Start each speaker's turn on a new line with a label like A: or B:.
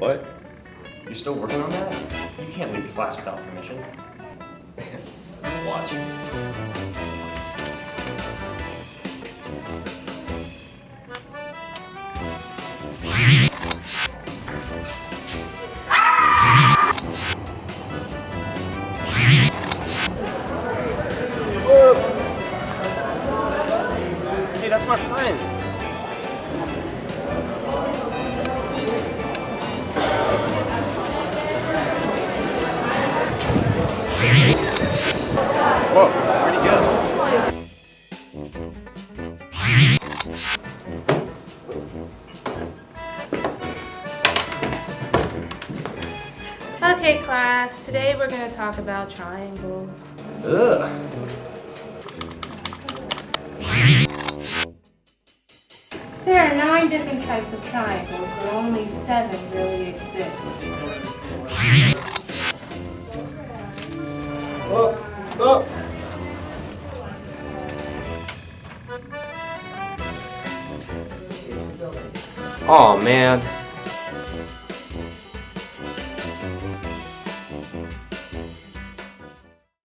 A: What?
B: You're still working on that? You can't leave class without permission. Watch. Hey, that's my friend. Whoa, where'd he go?
C: Okay, class, today we're going to talk about triangles.
B: Ugh.
C: There are nine different types of triangles, but only seven really exist.
B: Oh man,